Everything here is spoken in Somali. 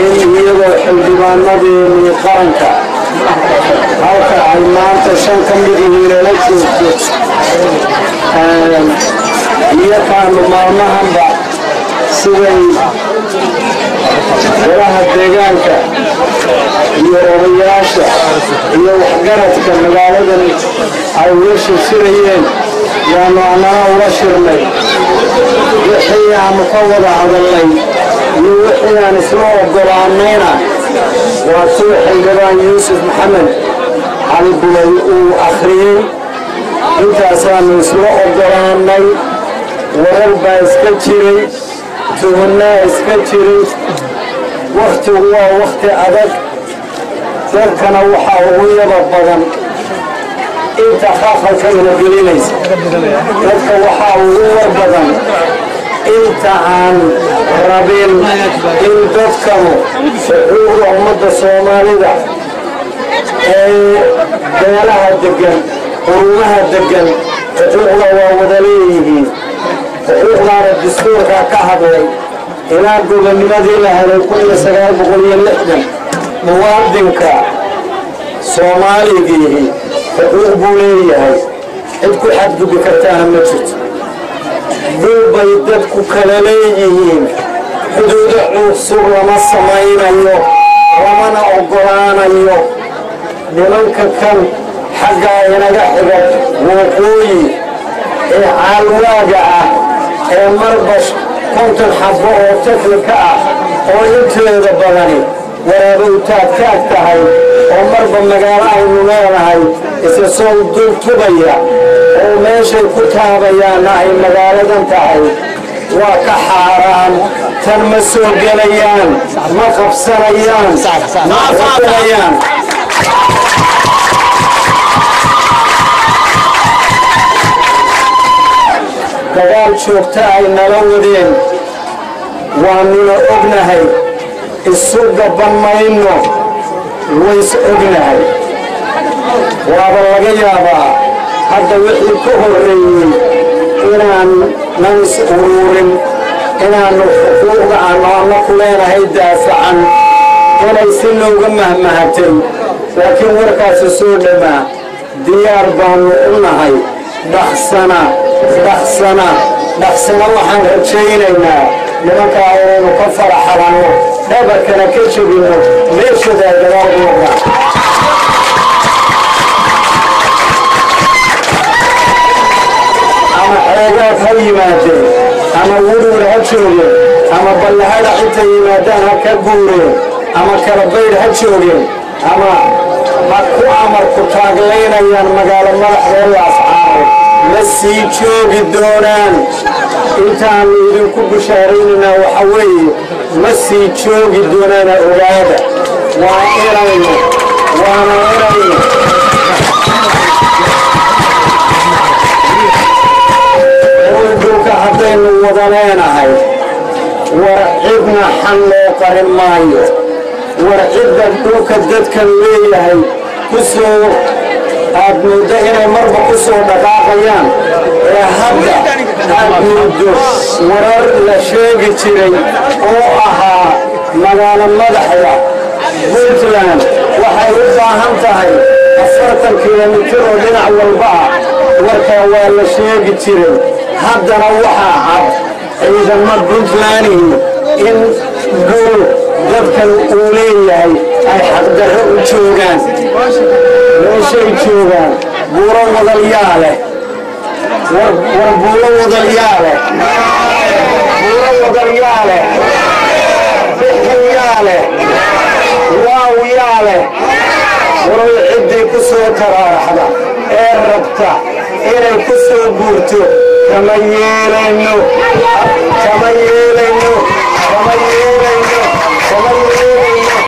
in iyagoo xildhibaanadeennii qaranka halka ay maanta shan ka mid yihiinala joogto iyakaanu maalmahanba siday golaha deegaanka iyo odayaasha iyo waxgaradka magaaladan ay uga shirshirayeen yaanu annana ula shirnay. Wixii aanu ka wada hadalnay iyo wixii aan isla ogolaanayna waa tuu xildhibaan yuusuf maxamed. Cali uu akhriyey. Intaasaanu isla ogolaanay warar baa iska jiray. Tuhunaa iska jiray. Wakhtigu waa wakhti adag. Dadkana waxaa ugu yaba badan. Inta khalkhalka ina gelinaysa dadka waxaa ugu war badan inta aan rabin in dadkanu xuquuqda ummadda soomaalida ee beelaha deggan qurumaha deggan xuquuqda waa wada leeyihiin. Xuquuqdaana dastuurka ka hadlay ilaa gobonnimadii la helay muwaadinka soomaaligiihi xuquuq buu leeyahay. Cid ku xadgudbi kartaana ma jirto bay dadku kala leeyihiin xuduudo cuuqsur lama samaynayo lamana oggolaanayo nimanka kan xaggaa inaga xiga waqooyi ee caalwaaga ah ee marbash konton xabbo oo teknika ah oo inteeda badani waraaba u taagtaag tahay oo marba magaalo aynu leenahay isa soo dul tubaya oo meeshay ku taabayaanna ay magaaladan tahay. Waa ka xaaraan tan ma soo gelayaan ma qabsanayaan ma dagaal joogta ay nala wadeen waanuna ognahay isu gabban mayno. Ways ognahay waaba laga yaabaa hadda wixii ka horreeyey inaan nan is uruurin inaannu xuquuqda anna ku leenahay daafacan. Inay si nooga mahmahatay laakiin warkaasi soo dhammaa diyaar baannu u nahay. Dhaqsana dhaqsana dhaqsana waxaan rajaynaynaa. Nimankaa inaynu ka faraxalanno dhabarkana ka jebinno meeshadaa gadaaldooda ama xeegaad ha yimaadeen ama wurwur ha joogeen ama ballahada intay yimaadaan ha ka guureen ama kalabaydh ha joogeen ama ha ku amarku taaglaynayaan magaalo madaxdeeda afcaano ma sii joogi doonaan intaannu idinku bushaaraynaynaa waxa weeye ma sii joogi doonaana ogaada. Waa inaynu waana inaynu dhulka haddaynu wada leenahay war cidna xan loo qarin maayo. War cidda dhulka dadkan leeyahay ku soo aad muddo inay marba ku soo dhaqaaqayaan. Ee hadda aad muddo warar la sheegi jiray oo ahaa magaalo madaxda puntland waxay u baahan tahay afartan kilomitir oo dhinac walba ah. Warkaa waa la sheegi jiray. Haddana waxaa cad ciidamo puntlandihi in dhul dadkan uu leeyahay ay xaqdarro u joogaan. Meeshay joogaan. Buuro wadalyaa leh war buuro wadalyaa buuro wadalyaa bixin yaa waaw yaa leh waray ciddii ku soo taraaraxda ee rabta inay ku soo guurto. Kama yeelayno? Kama yeelayno? Kama yeelayno